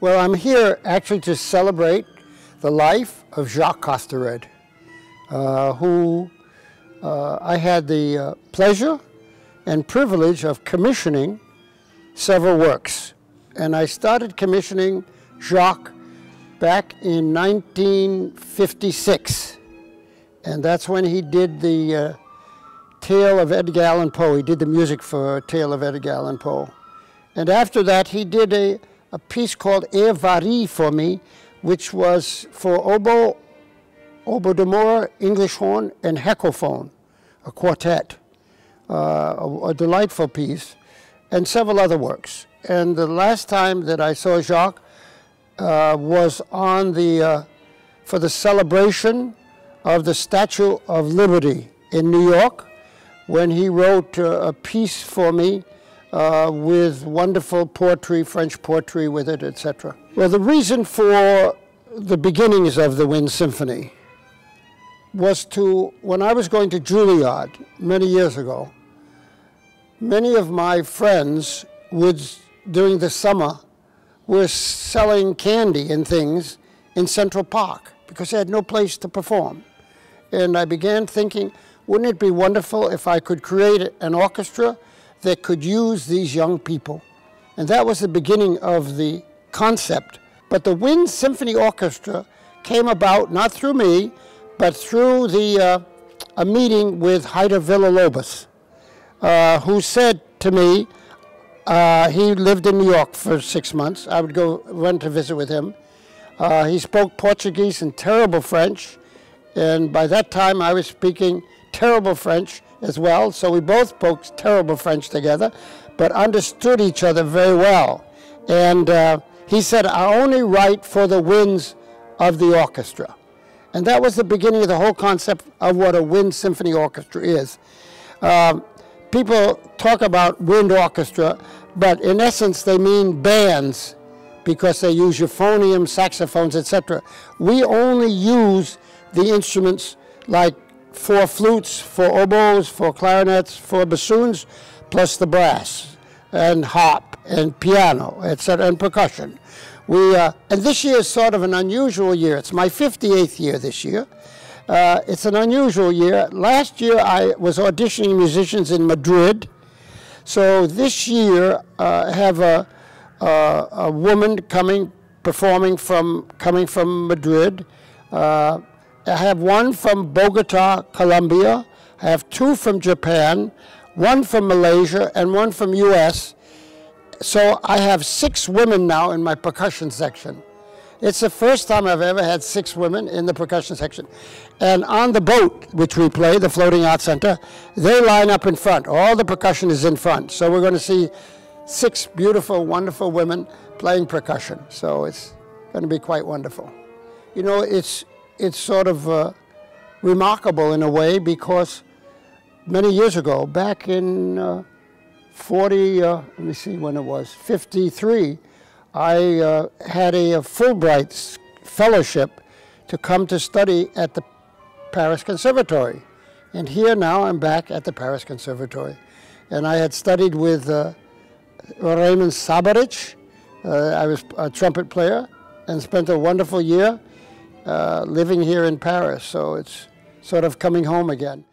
Well, I'm here actually to celebrate the life of Jacques Castérède, uh, who uh, I had the uh, pleasure and privilege of commissioning several works. And I started commissioning Jacques back in 1956. And that's when he did the uh, Tale of Edgar Allan Poe. He did the music for Tale of Edgar Allan Poe. And after that, he did a a piece called Air Varie for me, which was for oboe, oboe d'amore, English horn, and heckelphone, a quartet, uh, a, a, delightful piece, and several other works. And the last time that I saw Jacques uh, was on the, uh, for the celebration of the Statue of Liberty in New York, when he wrote uh, a piece for me uh, with wonderful poetry, French poetry with it, etc. Well, the reason for the beginnings of the Wind Symphony was to, when I was going to Juilliard many years ago, many of my friends would, during the summer, were selling candy and things in Central Park because they had no place to perform. And I began thinking, wouldn't it be wonderful if I could create an orchestra that could use these young people. And that was the beginning of the concept. But the Wind Symphony Orchestra came about not through me, but through the, uh, a meeting with Heitor Villa-Lobos, uh, who said to me, uh, he lived in New York for six months. I would go run to visit with him. Uh, he spoke Portuguese and terrible French, and by that time I was speaking terrible French as well, so we both spoke terrible French together, but understood each other very well. And uh, he said, I only write for the winds of the orchestra. And that was the beginning of the whole concept of what a wind symphony orchestra is. Um, people talk about wind orchestra, but in essence they mean bands because they use euphonium, saxophones, etc. We only use the instruments like four flutes, four oboes, four clarinets, four bassoons, plus the brass and harp and piano, etc., and percussion. We, uh, and this year is sort of an unusual year. It's my 58th year this year. Uh, it's an unusual year. Last year I was auditioning musicians in Madrid. So this year uh, I have a, a, a, woman coming, performing from, coming from Madrid. Uh, I have one from Bogota, Colombia. I have two from Japan, one from Malaysia, and one from U.S. So I have six women now in my percussion section. It's the first time I've ever had six women in the percussion section. And on the boat, which we play, the Floating Art Center, they line up in front. All the percussion is in front. So we're going to see six beautiful, wonderful women playing percussion. So it's going to be quite wonderful. You know, it's it's sort of uh, remarkable in a way because many years ago, back in uh, 40, uh, let me see when it was, 53, I uh, had a, a Fulbright fellowship to come to study at the Paris Conservatory. And here now I'm back at the Paris Conservatory. And I had studied with uh, Raymond Sabarich. Uh, I was a trumpet player and spent a wonderful year Uh, living here in Paris, so it's sort of coming home again.